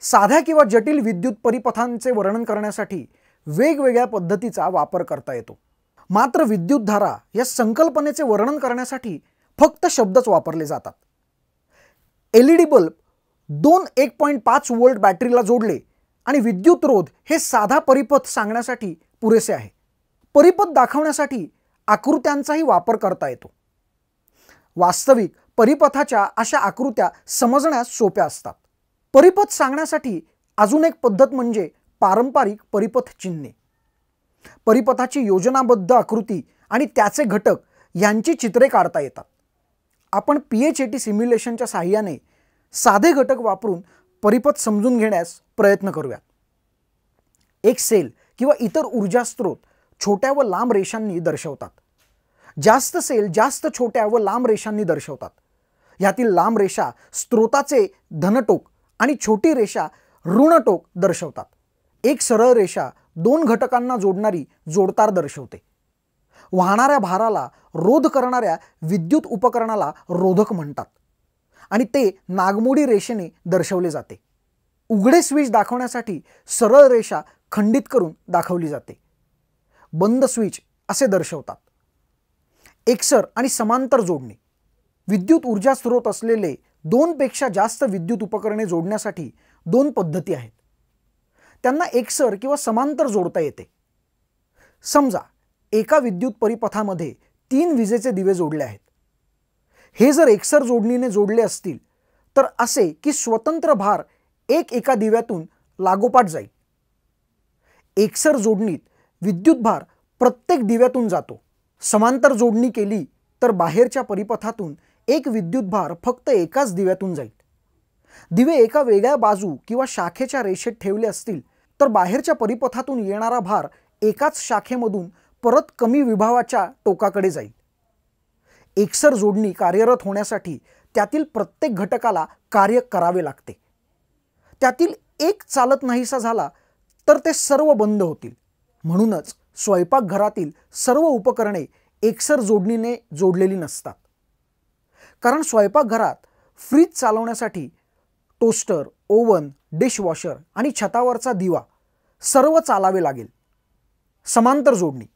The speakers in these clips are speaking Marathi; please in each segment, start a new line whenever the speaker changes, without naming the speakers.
साध्या किंवा जटिल विद्युत परिपथांचे वर्णन करण्यासाठी वेगवेगळ्या पद्धतीचा वापर करता येतो. मात्र विद्युतधारा या संकल्पनेचे वर्णन करण्यासाठी फक्त शब्दच वापरले जातात. एल ई डी बल्ब दोन एक पॉईंट पाच वोल्ट बॅटरीला जोडले आणि विद्युत रोध हे साधा परिपथ सांगण्यासाठी पुरेसे आहे. परिपथ दाखवण्यासाठी आकृत्यांचाही वापर करता येतो. वास्तविक परिपथाच्या अशा आकृत्या समजण्यास सोप्या असतात. परिपथ सांगण्यासाठी अजून एक पद्धत म्हणजे पारंपरिक परिपथ चिन्हे. परिपथाची योजनाबद्ध आकृती आणि त्याचे घटक यांची चित्रे काढता येतात. आपण पी एच ए टी सिम्युलेशनच्या साह्याने साधे घटक वापरून परिपथ समजून घेण्यास प्रयत्न करूयात. एक सेल किंवा इतर ऊर्जा स्रोत छोट्या व लांब रेषांनी दर्शवतात. जास्त सेल जास्त छोट्या व लांब रेषांनी दर्शवतात. ह्यातील लांब रेषा स्त्रोताचे धनटोक आणि छोटी रेषा ऋणटोक दर्शवतात. एक सरळ रेषा दोन घटकांना जोडणारी जोडतार दर्शवते. वाहणाऱ्या भाराला रोध करणाऱ्या विद्युत उपकरणाला रोधक म्हणतात. आणि ते नागमोडी रेषेने दर्शवले जाते. उघडे स्विच दाखवण्यासाठी सरळ रेषा खंडित करून दाखवली जाते. बंद स्विच असे दर्शवतात. एकसर आणि समांतर जोडणे. विद्युत ऊर्जा स्रोत असलेले दोनपेक्षा जास्त विद्युत उपकरणे जोडण्यासाठी दोन पद्धती आहेत. त्यांना एकसर किंवा समांतर जोडता येते. समजा एका विद्युत परिपथामध्ये तीन विजेचे दिवे जोडले आहेत. हे जर एकसर जोडणीने जोडले असतील तर असे की स्वतंत्र भार एक एका दिव्यातून लागोपाठ जाईल. एकसर जोडणीत विद्युत भार प्रत्येक दिव्यातून जातो. समांतर जोडणी केली तर बाहेरच्या परिपथातून एक विद्युत भार फक्त एकाच दिव्यातून जाईल. दिवे एका वेगळ्या बाजू किंवा शाखेच्या रेषेत ठेवले असतील तर बाहेरच्या परिपथातून येणारा भार एकाच शाखेमधून परत कमी विभावाच्या टोकाकडे जाईल. एकसर जोडणी कार्यरत होण्यासाठी त्यातील प्रत्येक घटकाला कार्य करावे लागते. त्यातील एक चालत नाहीसा झाला तर ते सर्व बंद होतील. म्हणूनच स्वयंपाकघरातील सर्व उपकरणे एकसर जोडणीने जोडलेली नसतात. कारण स्वयंपाकघरात फ्रीज चालवण्यासाठी टोस्टर ओव्हन डिशवॉशर आणि छतावरचा दिवा सर्व चालावे लागेल. समांतर जोडणी.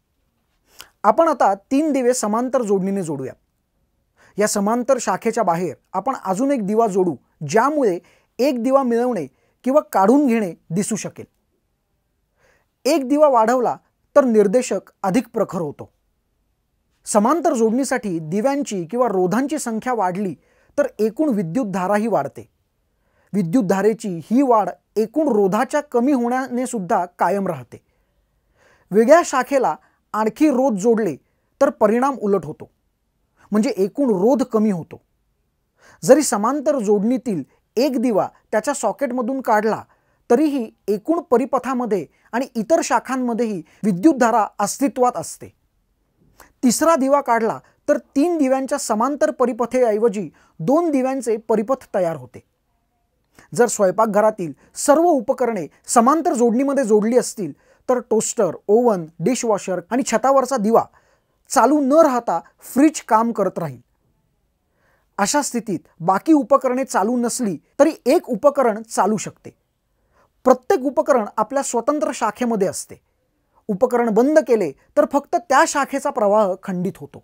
आपण आता तीन दिवे समांतर जोडणीने जोडूया. या समांतर शाखेच्या बाहेर आपण अजून एक दिवा जोडू ज्यामुळे एक दिवा मिळवणे किंवा काढून घेणे दिसू शकेल. एक दिवा वाढवला तर निर्देशक अधिक प्रखर होतो. समांतर जोडणीसाठी दिव्यांची किंवा रोधांची संख्या वाढली तर एकूण विद्युत धाराही वाढते. विद्युतधारेची ही वाढ एकूण रोधाच्या कमी होण्याने सुद्धा कायम राहते. वेगळ्या शाखेला आणखी रोध जोडले तर परिणाम उलट होतो. म्हणजे एकूण रोध कमी होतो. जरी समांतर जोडणीतील एक दिवा त्याच्या सॉकेटमधून काढला तरीही एकूण परिपथामध्ये आणि इतर शाखांमध्येही विद्युतधारा अस्तित्वात असते. तिसरा दिवा काढला तर तीन दिव्यांच्या समांतर परिपथेऐवजी दोन दिव्यांचे परिपथ तयार होते. जर स्वयंपाकघरातील सर्व उपकरणे समांतर जोडणीमध्ये जोडली असतील तर टोस्टर ओव्हन डिशवॉशर आणि छतावरचा दिवा चालू न राहता फ्रीज काम करत राहील. अशा स्थितीत बाकी उपकरणे चालू नसली तरी एक उपकरण चालू शकते. प्रत्येक उपकरण आपल्या स्वतंत्र शाखेमध्ये असते. उपकरण बंद केले तर फक्त त्या शाखेचा प्रवाह खंडित होतो.